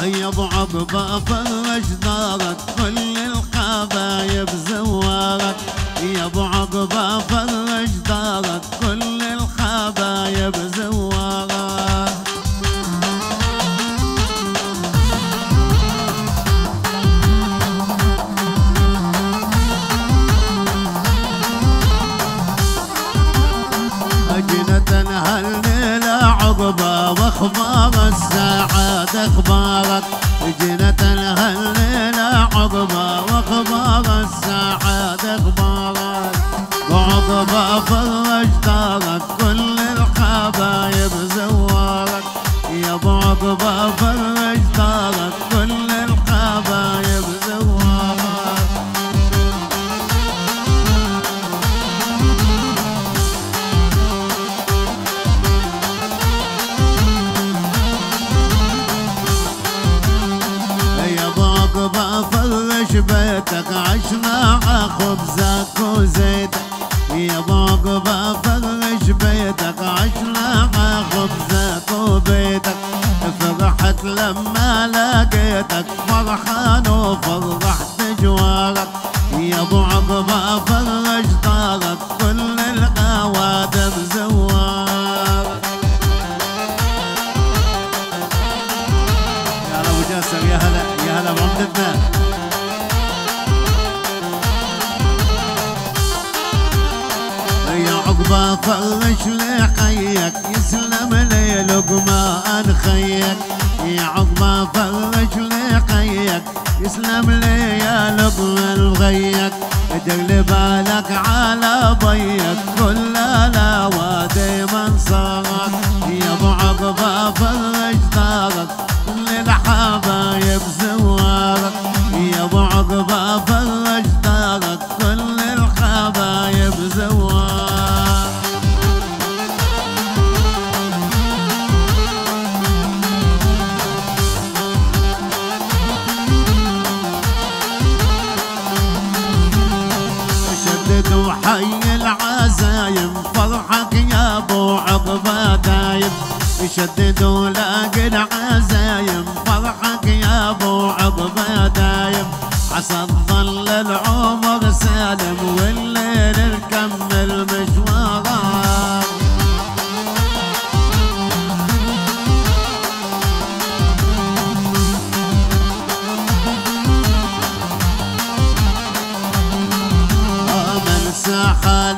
عقبه فرش دارك كل الحبايب زوارك عقبه فرش دارك كل الحبايب زوارك أجنة هالليلة عقبة وأخبار الساعات أخبارك يسلم لي لقمان خيك. يا عقبة فرش لي حيك يسلم لي يا لقمان غيك أجل بالك على بيك كل الأوادي من صارك. يا أبو عقبة فرش دارك للحبايب زوارك شدد ولاقي العزايم فرحك يا أبو عقبة دايم. عسى تظل العمر سالم والليل نكمل مشوارك من ساحة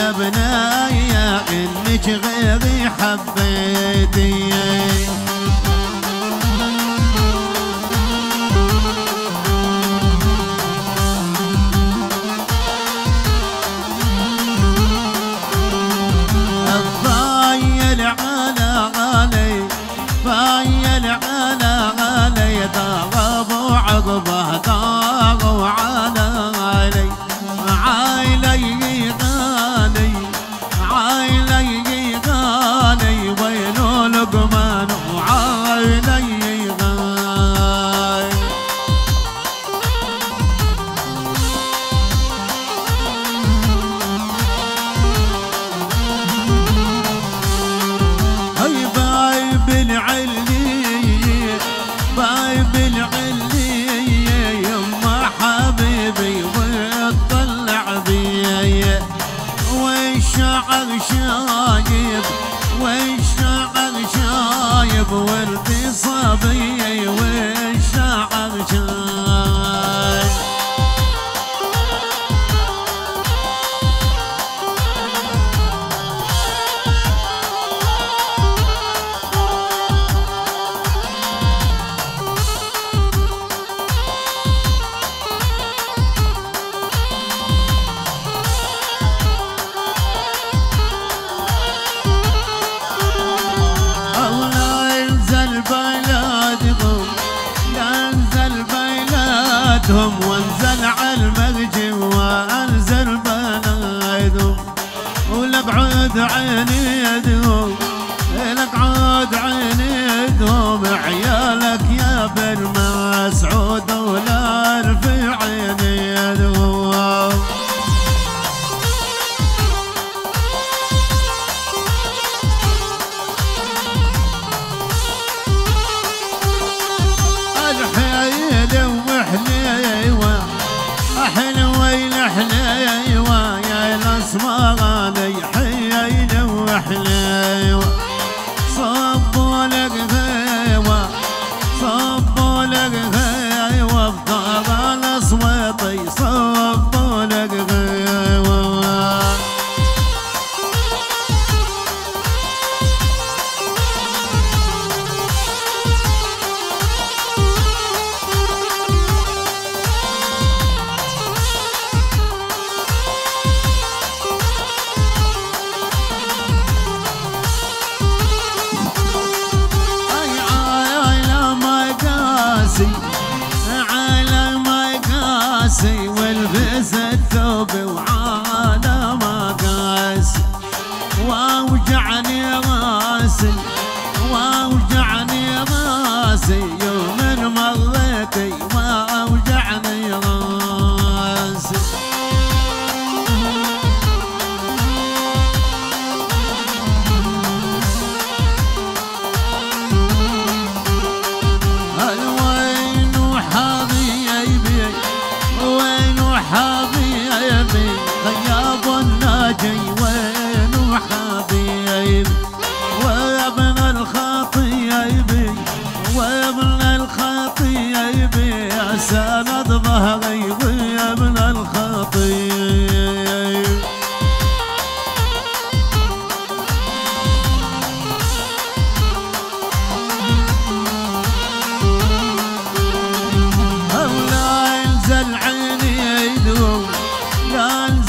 يا بنايا إنك غيري حبيتي. الضايل على فايل على طاغوا علي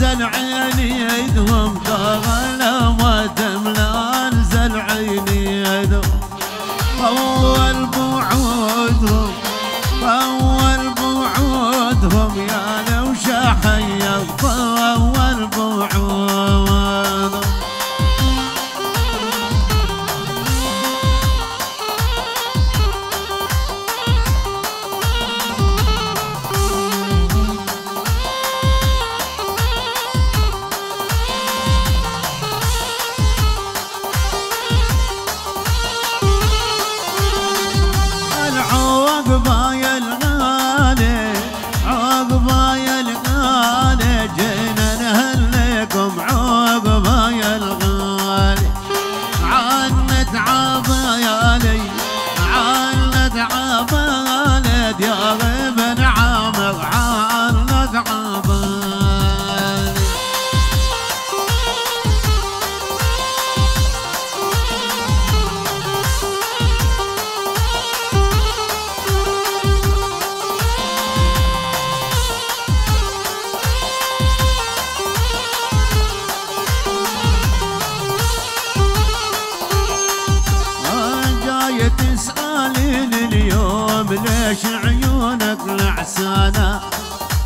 ينزل عيني يدهم دغلا عيونك لعسانة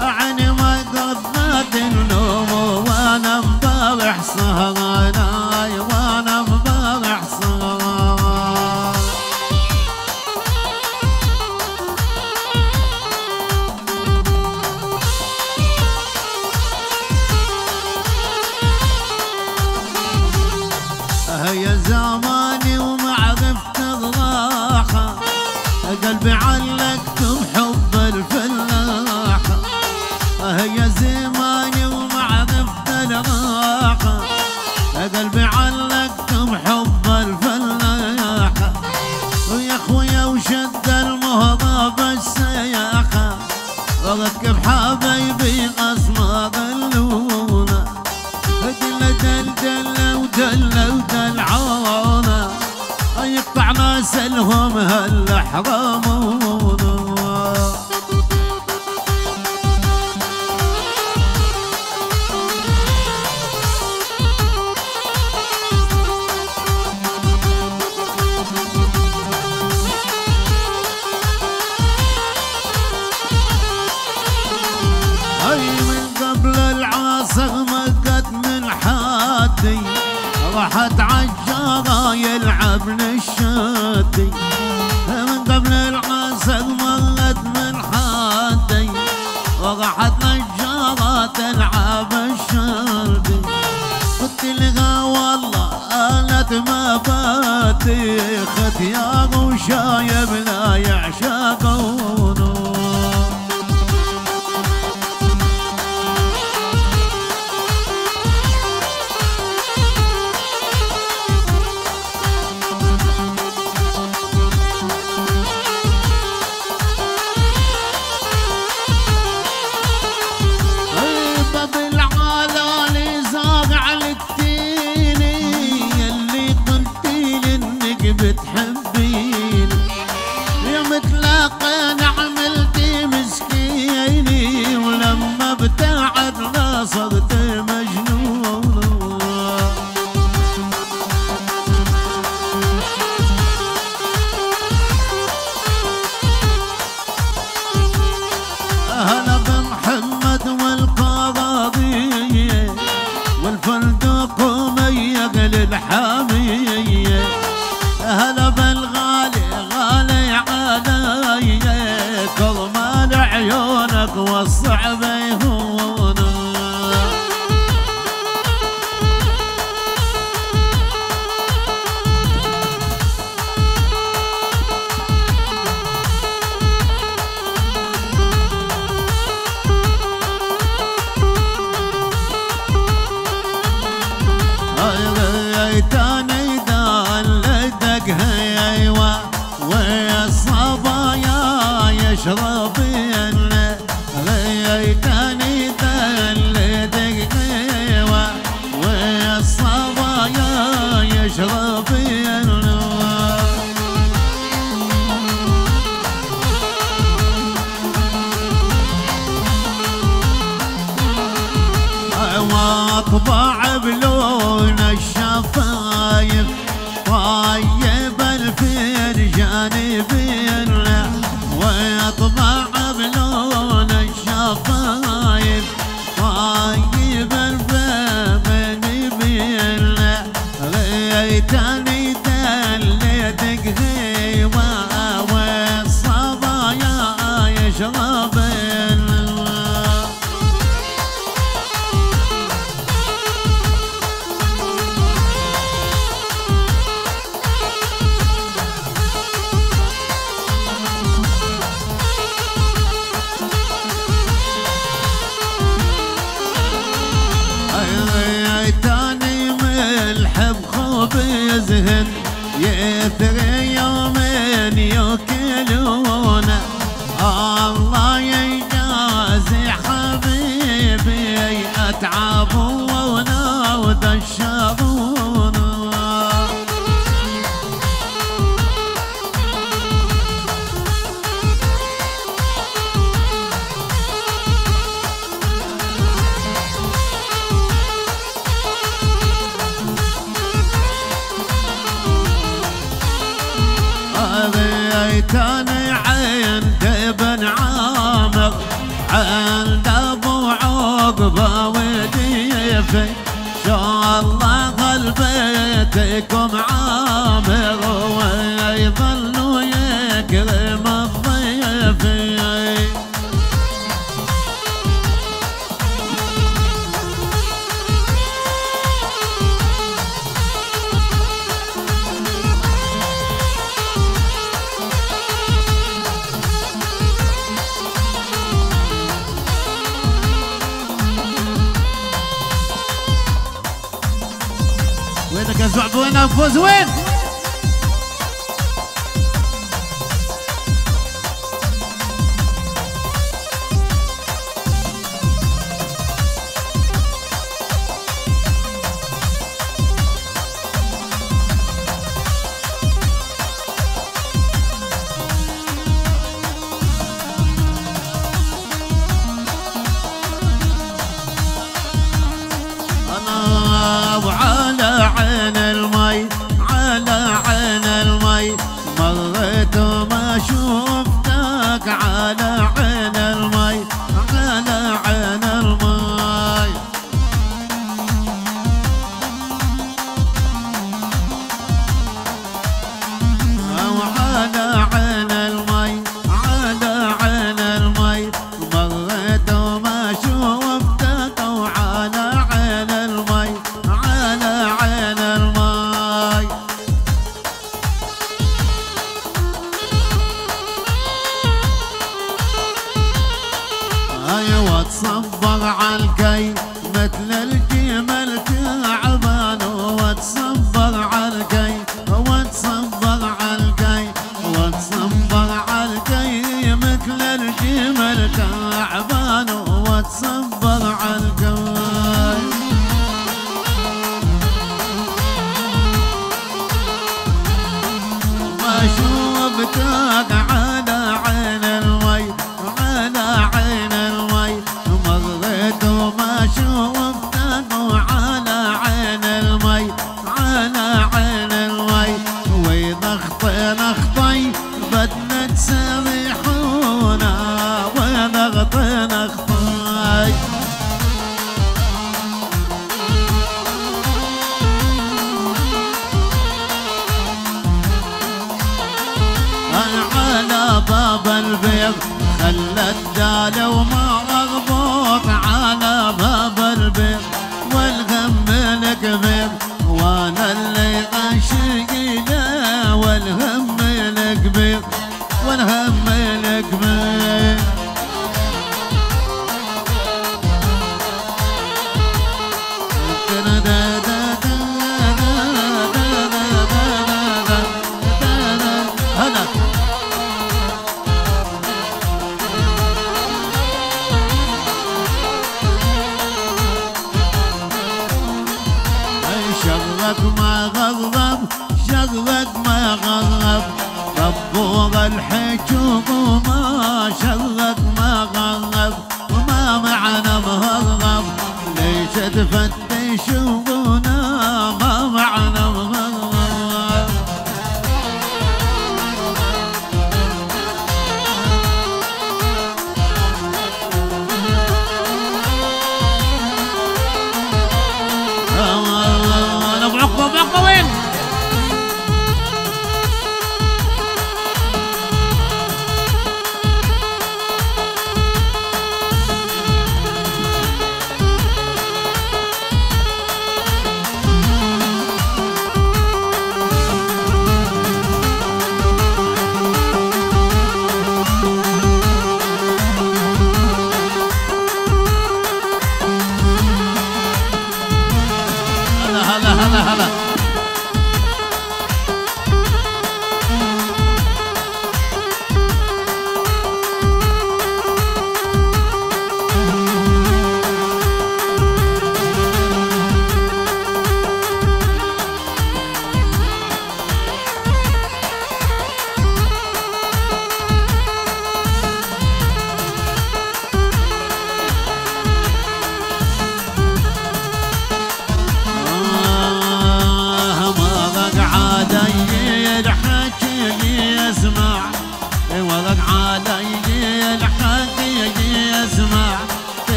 عن ما وشد المهضة بالسياحة ركب حبايبي أسمار اللونة دل دل دل ودل ودلعونا يقطع ناس لهم هالحرامون اي يلعب الشاتي من قبل العصر مرت من حاتي وراحت نجارة تلعب الشاتي قلت لها والله قالت ما فاتي. ختيار وشايب لا يعشقونه انك واطبع بلون الشفايف. طيب الفرجان بينا ويطبع Jen, jen, كيفي شو الله قلبك عامر ويظل Nam the Duyên The you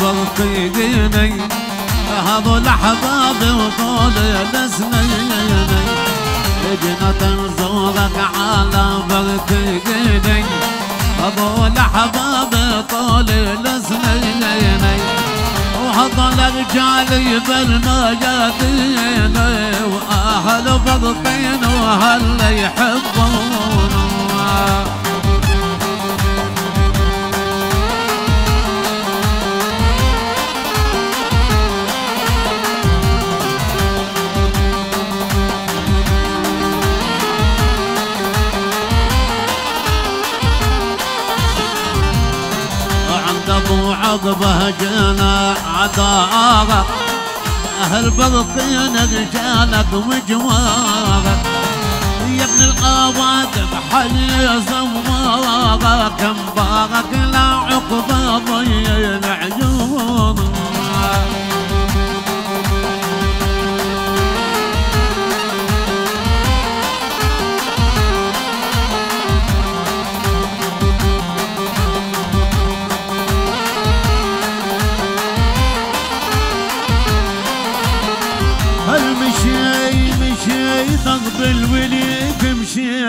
برقيقيني هذول احبابي وطول السنين جينا تنزورك على برقيقيني هذول احبابي طول السنين وهذول رجالي بالمجادين. وأهل فلسطين وهل يحبون. أبو عقبة جنا عداغه أهل بلطين رجالك وجوارك يا ابن القواد بحي زواغه كم بارك لا عقبة ضي العيون. الولي بمشي